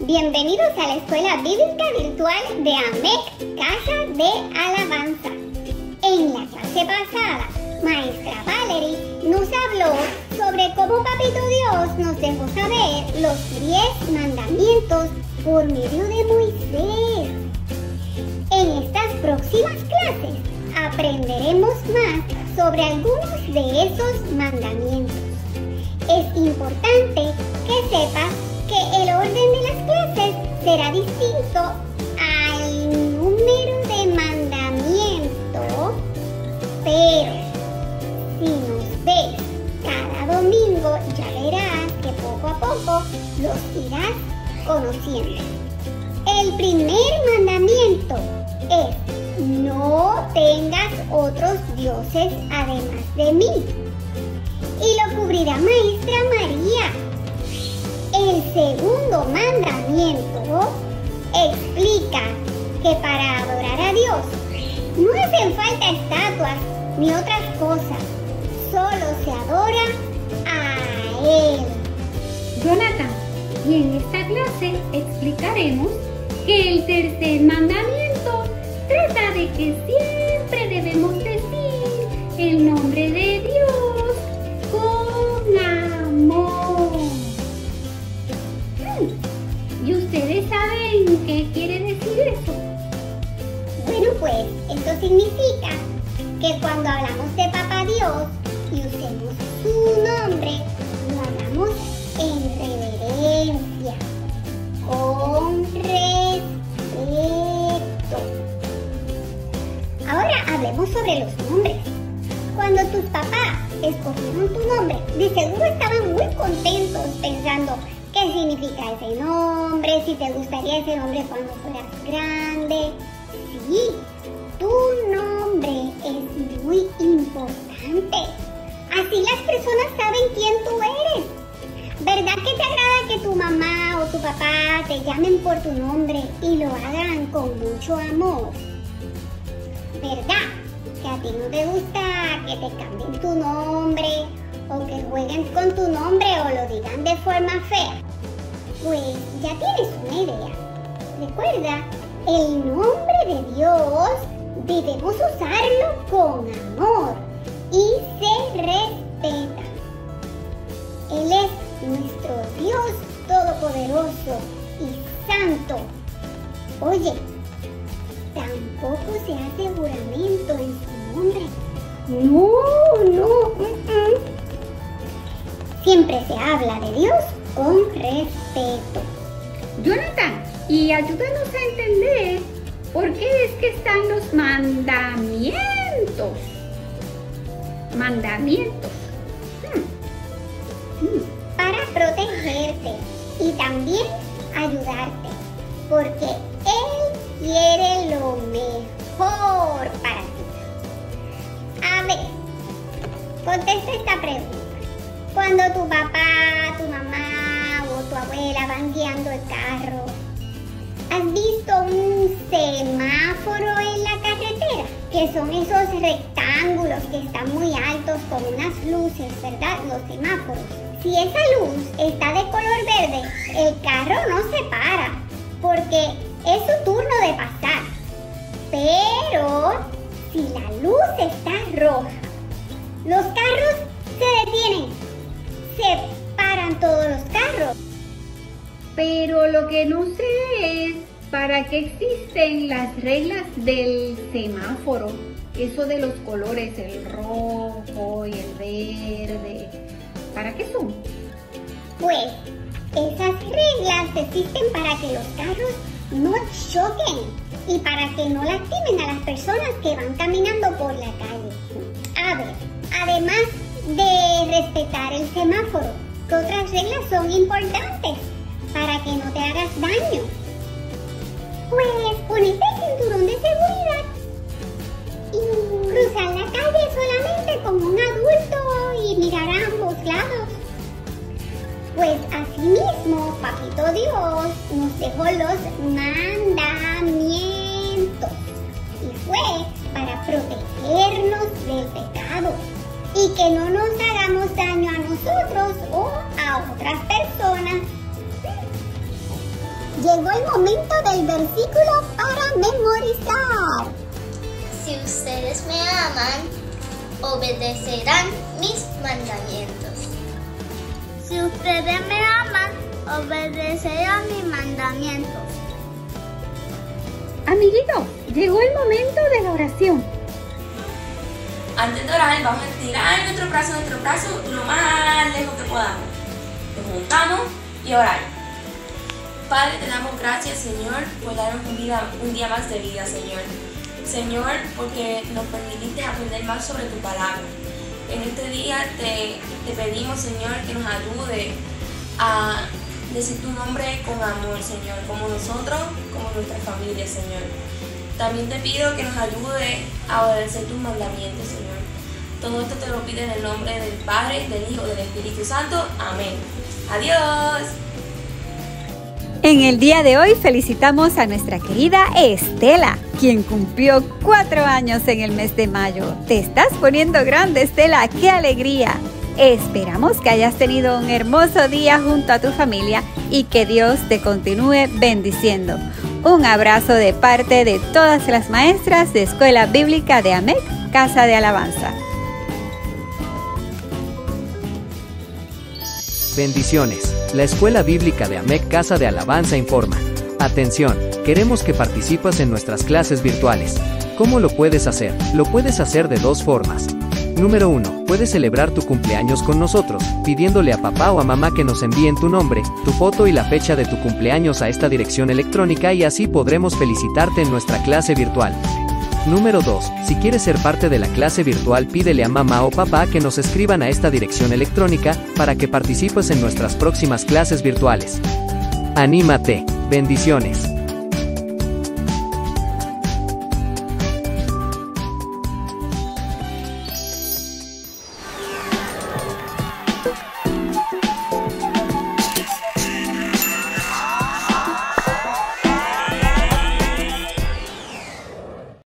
bienvenidos a la Escuela Bíblica Virtual de AMEC, Casa de Alabanza. En la clase pasada, Maestra Valerie nos habló sobre cómo Papito Dios nos dejó saber los 10 mandamientos por medio de Moisés. En estas próximas clases aprenderemos más sobre algunos de esos mandamientos. Es importante que sepas que el orden de las clases será distinto al número de mandamientos, pero si nos ves cada domingo ya verás que poco a poco los irás conociendo. El primer mandamiento es no tengas otros dioses además de mí. Y lo cubrirá maestra María el segundo mandamiento explica que para adorar a Dios no hacen falta estatuas ni otras cosas, solo se adora a Él. Jonathan, y en esta clase explicaremos que el tercer mandamiento trata de que siempre pues esto significa que cuando hablamos de Papá Dios y usemos su nombre, lo hagamos en reverencia, con respeto. Ahora hablemos sobre los nombres. Cuando tus papás escogieron tu nombre, de seguro estaban muy contentos pensando qué significa ese nombre, si te gustaría ese nombre cuando fueras grande. Sí, tu nombre es muy importante. Así las personas saben quién tú eres. ¿Verdad que te agrada que tu mamá o tu papá te llamen por tu nombre y lo hagan con mucho amor? ¿Verdad? Que a ti no te gusta que te cambien tu nombre o que jueguen con tu nombre o lo digan de forma fea. Pues ya tienes una idea. Recuerda, el nombre de Dios debemos usarlo con amor y se respeta. Él es nuestro Dios todopoderoso y santo. Oye, tampoco se hace juramento en su nombre. No, no. Siempre se habla de Dios con respeto. Jonathan, y ayúdanos a entender por qué es que están los mandamientos. Mandamientos. Hmm, hmm. para protegerte y también ayudarte, porque Él quiere lo mejor para ti. A ver, contesta esta pregunta. Cuando tu papá, tu mamá o tu abuela van guiando el carro, ¿has visto un semáforo en la carretera? Que son esos rectángulos que están muy altos con unas luces, ¿verdad? Los semáforos. Si esa luz está de color verde, el carro no se para, porque es su turno de pasar. Pero si la luz está roja, los carros se detienen, se paran todos los carros. Pero lo que no sé es para qué existen las reglas del semáforo. Eso de los colores, el rojo y el verde. ¿Para qué son? Pues esas reglas existen para que los carros no choquen y para que no lastimen a las personas que van caminando por la calle. A ver, además de respetar el semáforo, ¿qué otras reglas son importantes para que no te hagas daño? Pues ponerte el cinturón de seguridad y cruzar la calle solamente con un adulto y mirar a ambos lados. Pues asimismo, Papito Dios nos dejó los mandamientos y fue para protegernos del pecado y que no nos hagamos daño a nosotros o a otras personas. Llegó el momento del versículo para memorizar. Si ustedes me aman, obedecerán mis mandamientos. Si ustedes me aman, obedecerán mis mandamientos. Amiguito, llegó el momento de la oración. Antes de orar, vamos a estirar nuestro brazo, nuestro brazo lo más lejos que podamos. Nos juntamos y orar. Padre, te damos gracias, Señor, por darnos un, vida, un día más de vida, Señor. Señor, porque nos permitiste aprender más sobre tu palabra. En este día te, te pedimos, Señor, que nos ayude a decir tu nombre con amor, Señor, como nosotros, como nuestra familia, Señor. También te pido que nos ayude a obedecer tus mandamientos, Señor. Todo esto te lo pido en el nombre del Padre, del Hijo, del Espíritu Santo. Amén. Adiós. En el día de hoy felicitamos a nuestra querida Estela, quien cumplió cuatro años en el mes de mayo. Te estás poniendo grande, Estela, qué alegría. Esperamos que hayas tenido un hermoso día junto a tu familia y que Dios te continúe bendiciendo. Un abrazo de parte de todas las maestras de Escuela Bíblica de AMEC, Casa de Alabanza. Bendiciones. La Escuela Bíblica de AMEC Casa de Alabanza informa. Atención, queremos que participes en nuestras clases virtuales. ¿Cómo lo puedes hacer? Lo puedes hacer de dos formas. Número 1. Puedes celebrar tu cumpleaños con nosotros, pidiéndole a papá o a mamá que nos envíen tu nombre, tu foto y la fecha de tu cumpleaños a esta dirección electrónica y así podremos felicitarte en nuestra clase virtual. Número 2. Si quieres ser parte de la clase virtual, pídele a mamá o papá que nos escriban a esta dirección electrónica para que participes en nuestras próximas clases virtuales. Anímate. Bendiciones.